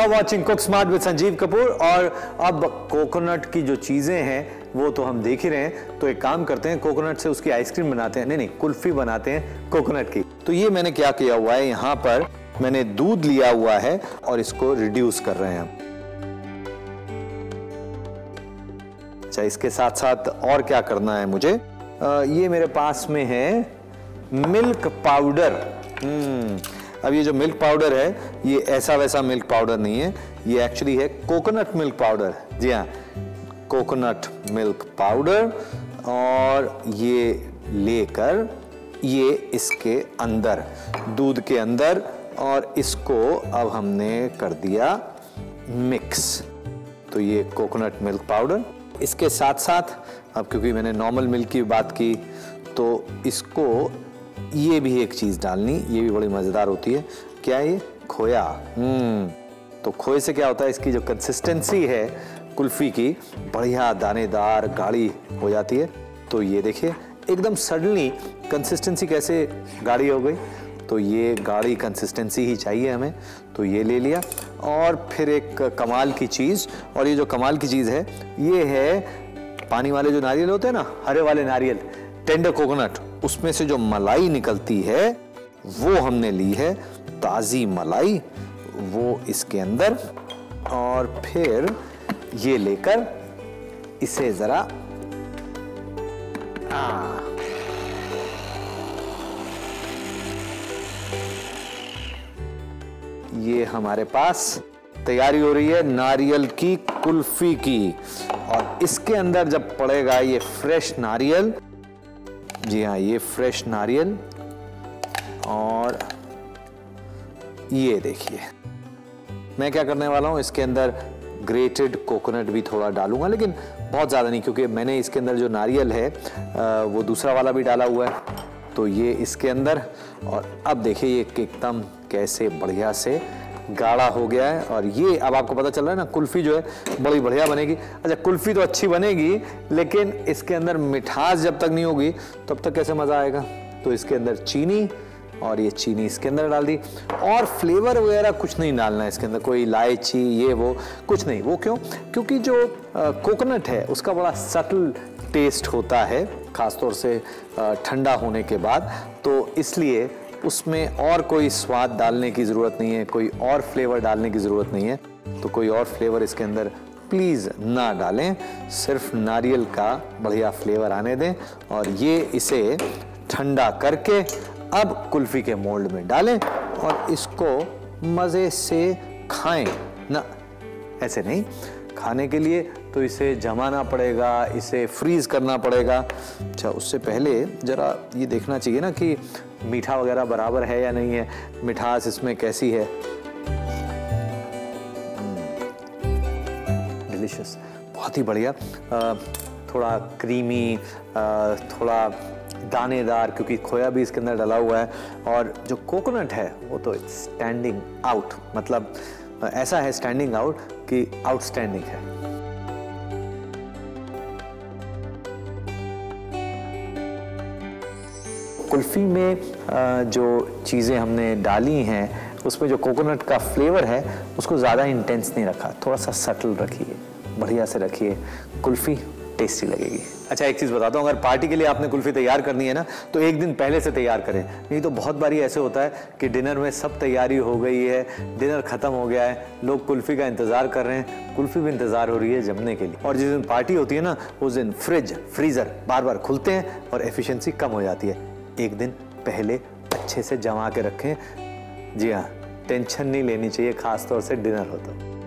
Are watching cook smart with Sanjeev Kapoor और अब coconut की जो चीज़ें हैं वो तो हम देख ही रहे हैं। तो एक काम करते हैं कोकोनट से उसकी आइसक्रीम बनाते हैं। नहीं नहीं कुल्फी बनाते हैं कोकोनट की। तो ये मैंने क्या किया हुआ है यहाँ पर मैंने दूध लिया हुआ है और इसको रिड्यूस कर रहे हैं अच्छा इसके साथ साथ और क्या करना है मुझे? आ, ये मेरे पास में है मिल्क पाउडर। हम्म अब ये जो मिल्क पाउडर है, ये ऐसा वैसा मिल्क पाउडर नहीं है, ये एक्चुअली है कोकोनट मिल्क पाउडर जी हाँ कोकोनट मिल्क पाउडर और ये लेकर ये इसके अंदर, दूध के अंदर और इसको अब हमने कर दिया मिक्स तो ये कोकोनट मिल्क पाउडर इसके साथ साथ, अब क्योंकि मैंने नॉर्मल मिल्क की बात की तो इसको ये भी एक चीज़ डालनी, ये भी बड़ी मज़ेदार होती है। क्या ये? खोया। हम्म तो खोए से क्या होता है? इसकी जो कंसिस्टेंसी है कुल्फ़ी की, बढ़िया दानेदार गाढ़ी हो जाती है। तो ये देखिए, एकदम सडनली कंसिस्टेंसी कैसे गाढ़ी हो गई? तो ये गाढ़ी कंसिस्टेंसी ही चाहिए हमें। तो ये ले लिया। और फिर एक कमाल की चीज़, और ये जो कमाल की चीज़ है, ये है पानी वाले जो नारियल होते हैं ना, हरे वाले नारियल टेंडर कोकोनट उसमें से जो मलाई निकलती है, वो हमने ली है, ताज़ी मलाई, वो इसके अंदर। और फिर ये लेकर इसे ज़रा ये हमारे पास तैयारी हो रही है नारियल की कुल्फी की। और इसके अंदर जब पड़ेगा ये फ्रेश नारियल जी हाँ ये फ्रेश नारियल और ये देखिए। मैं क्या करने वाला हूँ, इसके अंदर ग्रेटेड कोकोनट भी थोड़ा डालूँगा, लेकिन बहुत ज़्यादा नहीं, क्योंकि मैंने इसके अंदर जो नारियल है वो दूसरा वाला भी डाला हुआ है। तो ये इसके अंदर, और अब देखिए ये एकदम कैसे बढ़िया से गाढ़ा हो गया है और ये अब आपको पता चल रहा है ना, कुल्फ़ी जो है बड़ी बढ़िया बनेगी। अच्छा कुल्फ़ी तो अच्छी बनेगी, लेकिन इसके अंदर मिठास जब तक नहीं होगी, तब तक कैसे मज़ा आएगा? तो इसके अंदर चीनी और ये चीनी इसके अंदर डाल दी। और फ्लेवर वगैरह कुछ नहीं डालना है इसके अंदर, कोई इलायची, ये वो, कुछ नहीं। वो क्यों? क्योंकि जो कोकोनट है, उसका बड़ा सटल टेस्ट होता है, ख़ासतौर से ठंडा होने के बाद। तो इसलिए उसमें और कोई स्वाद डालने की ज़रूरत नहीं है, कोई और फ्लेवर डालने की ज़रूरत नहीं है तो कोई और फ्लेवर इसके अंदर प्लीज़ ना डालें। सिर्फ़ नारियल का बढ़िया फ्लेवर आने दें और ये इसे ठंडा करके अब कुल्फ़ी के मोल्ड में डालें और इसको मज़े से खाएँ। ना, ऐसे नहीं। खाने के लिए तो इसे जमाना पड़ेगा इसे फ्रीज करना पड़ेगा। अच्छा उससे पहले ज़रा ये देखना चाहिए ना कि मीठा वगैरह बराबर है या नहीं है मिठास इसमें कैसी है। डिलीशियस हम्म, बहुत ही बढ़िया। थोड़ा क्रीमी थोड़ा दानेदार क्योंकि खोया भी इसके अंदर डला हुआ है। और जो कोकोनट है वो तो स्टैंडिंग आउट मतलब ऐसा है स्टैंडिंग आउट कि आउटस्टैंडिंग है। कुल्फ़ी में जो चीज़ें हमने डाली हैं, उसमें जो कोकोनट का फ्लेवर है, उसको ज़्यादा इंटेंस नहीं रखा। थोड़ा सा सटल रखिए, बढ़िया से रखिए। कुल्फ़ी टेस्टी लगेगी। अच्छा एक चीज़ बताता हूँ, अगर पार्टी के लिए आपने कुल्फ़ी तैयार करनी है ना तो एक दिन पहले से तैयार करें। नहीं तो बहुत बारी ऐसे होता है कि डिनर में सब तैयारी हो गई है डिनर ख़त्म हो गया है, लोग कुल्फ़ी का इंतज़ार कर रहे हैं, कुल्फ़ी भी इंतज़ार हो रही है जमने के लिए। और जिस दिन पार्टी होती है ना, उस दिन फ्रिज फ्रीज़र बार बार खुलते हैं और एफिशिएंसी कम हो जाती है। एक दिन पहले अच्छे से जमा के रखें। जी हाँ टेंशन नहीं लेनी चाहिए, ख़ासतौर से डिनर हो तो।